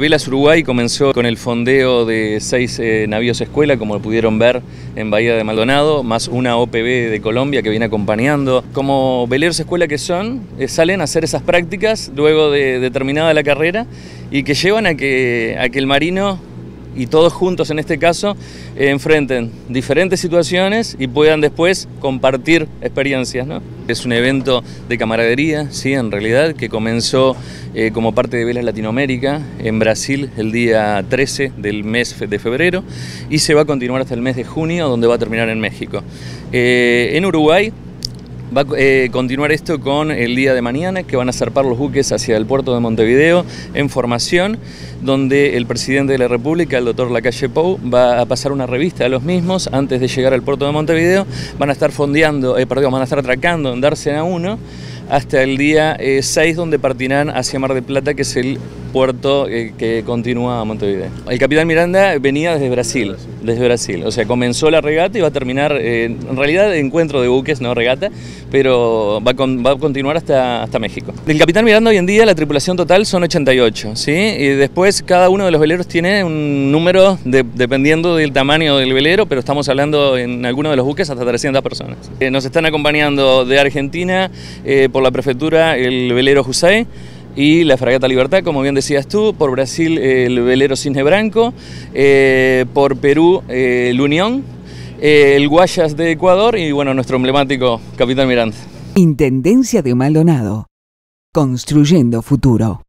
Velas Uruguay comenzó con el fondeo de seis eh, navíos escuela, como pudieron ver en Bahía de Maldonado, más una OPB de Colombia que viene acompañando. Como veleros escuela que son, eh, salen a hacer esas prácticas luego de, terminada la carrera y que llevan a que el marino y todos juntos en este caso enfrenten diferentes situaciones y puedan después compartir experiencias. Es un evento de camaradería, sí, en realidad, que comenzó eh, como parte de Velas Latinoamérica en Brasil el día 13 del mes de febrero y se va a continuar hasta el mes de junio, donde va a terminar en México. Eh, en Uruguay Va a eh, continuar esto con el día de mañana, que van a zarpar los buques hacia el puerto de Montevideo en formación, donde el presidente de la República, el doctor Lacalle Pou, va a pasar una revista a los mismos antes de llegar al puerto de Montevideo. Van a estar fondeando, eh, perdón, van a estar atracando en Darse a uno hasta el día 6 eh, donde partirán hacia Mar del Plata, que es el puerto eh, que continúa a Montevideo. El capitán Miranda venía desde Brasil, desde Brasil, o sea, comenzó la regata y va a terminar, eh, en realidad encuentro de buques, no regata, pero va, a continuar hasta, hasta México. El capitán Miranda hoy en día la tripulación total son 88, ¿sí? Y después cada uno de los veleros tiene un número dependiendo del tamaño del velero, pero estamos hablando en algunos de los buques hasta 300 personas. nos están acompañando de Argentina por la prefectura el velero Jusay y la Fragata Libertad, como bien decías tú, por Brasil el velero Cisne Branco, eh, por Perú el Unión, eh, el Guayas de Ecuador y bueno, nuestro emblemático Capitán Miranda. Intendencia de Maldonado, construyendo futuro.